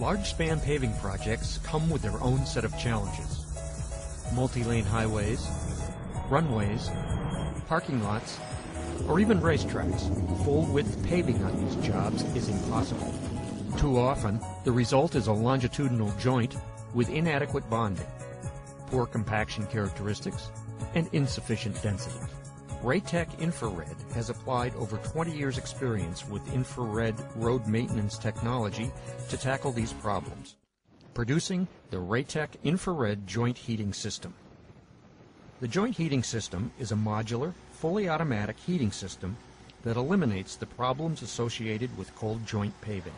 Large span paving projects come with their own set of challenges. Multi-lane highways, runways, parking lots, or even racetracks, full-width paving on these jobs is impossible. Too often, the result is a longitudinal joint with inadequate bonding, poor compaction characteristics, and insufficient density. Ray-Tech Infrared has applied over 20 years experience with infrared road maintenance technology to tackle these problems, producing the Ray-Tech Infrared Joint Heating System. The joint heating system is a modular, fully automatic heating system that eliminates the problems associated with cold joint paving.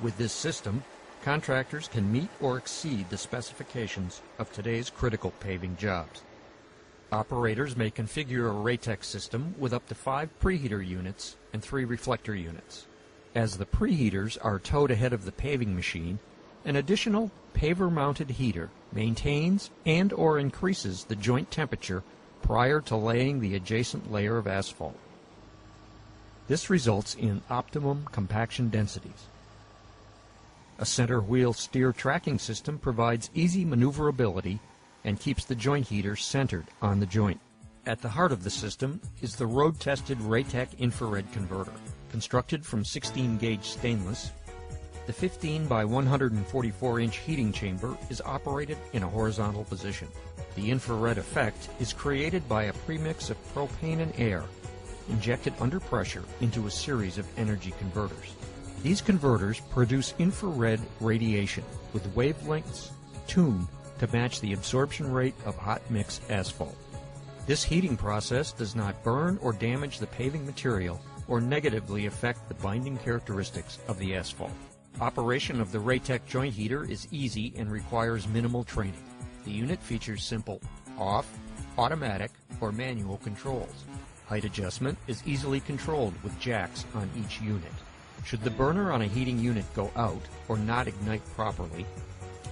With this system, contractors can meet or exceed the specifications of today's critical paving jobs. Operators may configure a Ray-Tech system with up to five preheater units and three reflector units. As the preheaters are towed ahead of the paving machine, an additional paver-mounted heater maintains and or increases the joint temperature prior to laying the adjacent layer of asphalt. This results in optimum compaction densities. A center wheel steer tracking system provides easy maneuverability and keeps the joint heater centered on the joint. At the heart of the system is the road-tested Ray-Tech infrared converter. Constructed from 16-gauge stainless, the 15 by 144 inch heating chamber is operated in a horizontal position. The infrared effect is created by a premix of propane and air injected under pressure into a series of energy converters. These converters produce infrared radiation with wavelengths tuned to match the absorption rate of hot mix asphalt. This heating process does not burn or damage the paving material or negatively affect the binding characteristics of the asphalt. Operation of the Ray-Tech joint heater is easy and requires minimal training. The unit features simple off, automatic, or manual controls. Height adjustment is easily controlled with jacks on each unit. Should the burner on a heating unit go out or not ignite properly,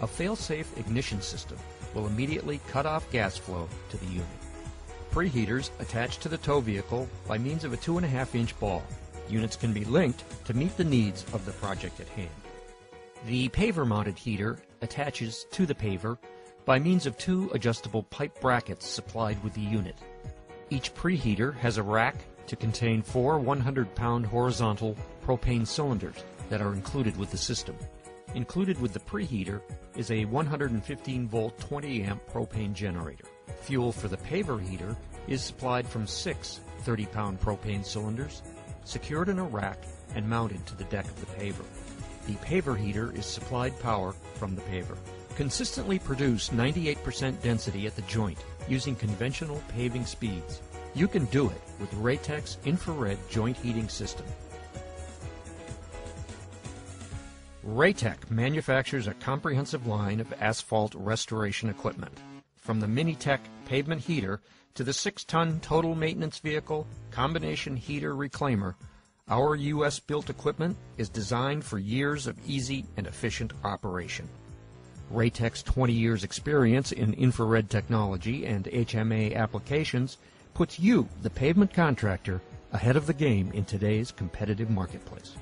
a fail-safe ignition system will immediately cut off gas flow to the unit. Preheaters attach to the tow vehicle by means of a 2.5 inch ball. Units can be linked to meet the needs of the project at hand. The paver mounted heater attaches to the paver by means of two adjustable pipe brackets supplied with the unit. Each preheater has a rack to contain four 100 pound horizontal propane cylinders that are included with the system. Included with the preheater is a 115 volt 20 amp propane generator. Fuel for the paver heater is supplied from six 30 pound propane cylinders secured in a rack and mounted to the deck of the paver. The paver heater is supplied power from the paver. Consistently produce 98% density at the joint using conventional paving speeds. You can do it with Ray-Tech's infrared joint heating system. Ray-Tech manufactures a comprehensive line of asphalt restoration equipment. From the Minitech pavement heater to the 6-ton total maintenance vehicle combination heater reclaimer, our U.S. built equipment is designed for years of easy and efficient operation. Ray-Tech's 20 years experience in infrared technology and HMA applications puts you, the pavement contractor, ahead of the game in today's competitive marketplace.